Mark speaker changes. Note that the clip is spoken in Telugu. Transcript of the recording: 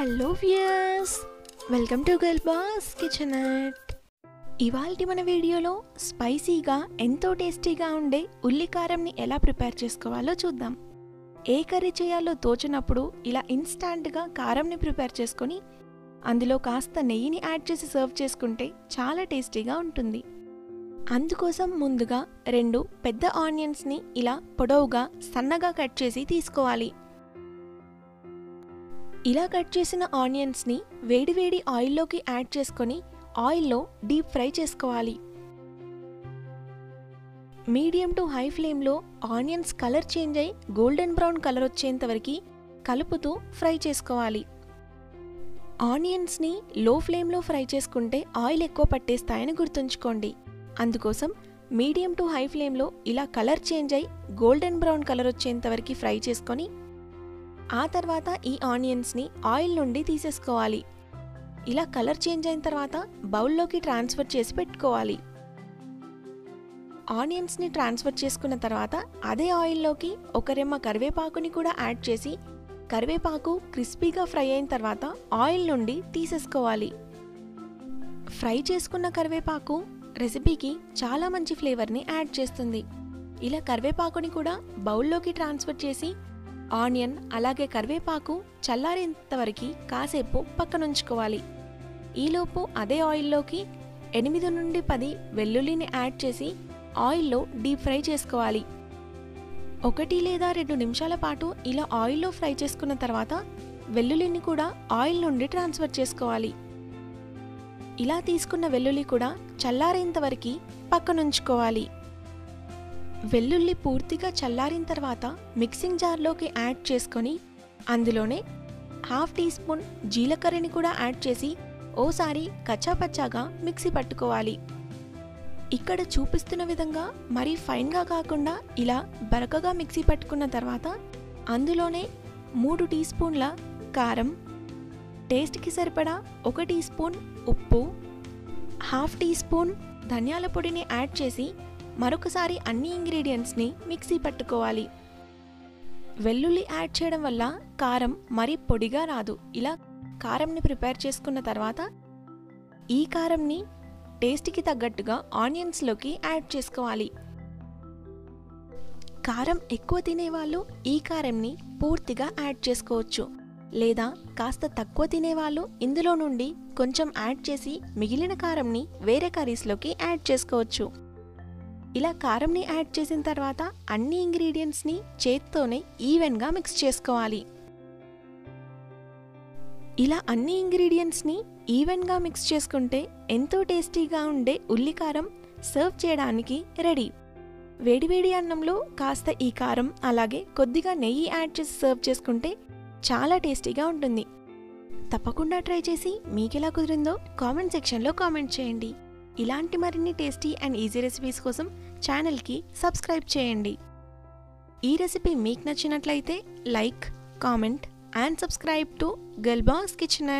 Speaker 1: Hello viewers welcome to girl boss kitchen at. ఇవాళ మన వీడియోలో స్పైసీగా ఎంతో టేస్టీగా ఉండే ఉల్లి కారంని ఎలా ప్రిపేర్ చేసుకోవాలో చూద్దాం. ఏ కర్రీ చేయాలో తోచినప్పుడు ఇలా ఇన్స్టాంట్గా కారంని ప్రిపేర్ చేసుకొని అందులో కాస్త నెయ్యిని యాడ్ చేసి సర్వ్ చేసుకుంటే చాలా టేస్టీగా ఉంటుంది. అందుకోసం ముందుగా రెండు పెద్ద ఆనియన్స్ని ఇలా పొడవుగా సన్నగా కట్ చేసి తీసుకోవాలి. ఇలా కట్ చేసిన ఆనియన్స్ని వేడివేడి ఆయిల్లోకి యాడ్ చేసుకొని ఆయిల్లో డీప్ ఫ్రై చేసుకోవాలి. మీడియం టు హై ఫ్లేమ్లో ఆనియన్స్ కలర్ చేంజ్ అయి గోల్డెన్ బ్రౌన్ కలర్ వచ్చేంత వరకు కలుపుతూ ఫ్రై చేసుకోవాలి. ఆనియన్స్ని లో ఫ్లేమ్లో ఫ్రై చేసుకుంటే ఆయిల్ ఎక్కువ పట్టేస్తాయని గుర్తుంచుకోండి. అందుకోసం మీడియం టు హై ఫ్లేమ్లో ఇలా కలర్ చేంజ్ అయి గోల్డెన్ బ్రౌన్ కలర్ వచ్చేంత వరకు ఫ్రై చేసుకొని ఆ తర్వాత ఈ ఆనియన్స్ని ఆయిల్ నుండి తీసేసుకోవాలి. ఇలా కలర్ చేంజ్ అయిన తర్వాత బౌల్లోకి ట్రాన్స్ఫర్ చేసి పెట్టుకోవాలి. ఆనియన్స్ని ట్రాన్స్ఫర్ చేసుకున్న తర్వాత అదే ఆయిల్లోకి ఒక రెమ్మ కరివేపాకుని కూడా యాడ్ చేసి కరివేపాకు క్రిస్పీగా ఫ్రై అయిన తర్వాత ఆయిల్ నుండి తీసేసుకోవాలి. ఫ్రై చేసుకున్న కరివేపాకు రెసిపీకి చాలా మంచి ఫ్లేవర్ని యాడ్ చేస్తుంది. ఇలా కరివేపాకుని కూడా బౌల్లోకి ట్రాన్స్ఫర్ చేసి ఆనియన్ అలాగే కరివేపాకు చల్లారేంతవరకు కాసేపు పక్కనుంచుకోవాలి. ఈలోపు అదే ఆయిల్లోకి ఎనిమిది నుండి పది వెల్లుల్లిని యాడ్ చేసి ఆయిల్లో డీప్ ఫ్రై చేసుకోవాలి. ఒకటి లేదా రెండు నిమిషాల పాటు ఇలా ఆయిల్లో ఫ్రై చేసుకున్న తర్వాత వెల్లుల్లిని కూడా ఆయిల్ నుండి ట్రాన్స్ఫర్ చేసుకోవాలి. ఇలా తీసుకున్న వెల్లుల్లి కూడా చల్లారేంతవరకు పక్కనుంచుకోవాలి. వెల్లుల్లి పూర్తిగా చల్లారిన తర్వాత మిక్సింగ్ జార్లోకి యాడ్ చేసుకొని అందులోనే హాఫ్ టీ స్పూన్ జీలకర్రని కూడా యాడ్ చేసి ఓసారి కచ్చాపచ్చాగా మిక్సీ పట్టుకోవాలి. ఇక్కడ చూపిస్తున్న విధంగా మరీ ఫైన్గా కాకుండా ఇలా బరకగా మిక్సీ పట్టుకున్న తర్వాత అందులోనే మూడు టీ స్పూన్ల కారం టేస్ట్కి సరిపడా ఒక టీ స్పూన్ ఉప్పు హాఫ్ టీ స్పూన్ ధనియాల పొడిని యాడ్ చేసి మరొకసారి అన్ని ఇంగ్రీడియంట్స్ని మిక్సీ పట్టుకోవాలి. వెల్లుల్లి యాడ్ చేయడం వల్ల కారం మరీ పొడిగా రాదు. ఇలా కారంని ప్రిపేర్ చేసుకున్న తర్వాత ఈ కారంని టేస్ట్కి తగ్గట్టుగా ఆనియన్స్లోకి యాడ్ చేసుకోవాలి. కారం ఎక్కువ తినేవాళ్ళు ఈ కారంని పూర్తిగా యాడ్ చేసుకోవచ్చు. లేదా కాస్త తక్కువ తినేవాళ్ళు ఇందులో నుండి కొంచెం యాడ్ చేసి మిగిలిన కారంని వేరే కర్రీస్లోకి యాడ్ చేసుకోవచ్చు. ఇలా కారంని యాడ్ చేసిన తర్వాత అన్ని ఇంగ్రీడియంట్స్ని చేత్తోనే ఈవెన్గా మిక్స్ చేసుకోవాలి. ఇలా అన్ని ఇంగ్రీడియంట్స్ని ఈవెన్గా మిక్స్ చేసుకుంటే ఎంతో టేస్టీగా ఉండే ఉల్లికారం సర్వ్ చేయడానికి రెడీ. వేడివేడి అన్నంలో కాస్త ఈ కారం అలాగే కొద్దిగా నెయ్యి యాడ్ చేసి సర్వ్ చేసుకుంటే చాలా టేస్టీగా ఉంటుంది. తప్పకుండా ట్రై చేసి మీకెలా కుదిరిందో కామెంట్ సెక్షన్లో కామెంట్ చేయండి. ఇలాంటి మరిన్ని టేస్టీ అండ్ ఈజీ రెసిపీస్ కోసం ఛానల్కి సబ్స్క్రైబ్ చేయండి. ఈ రెసిపీ మీకు నచ్చినట్లయితే like comment and subscribe to girl kitchen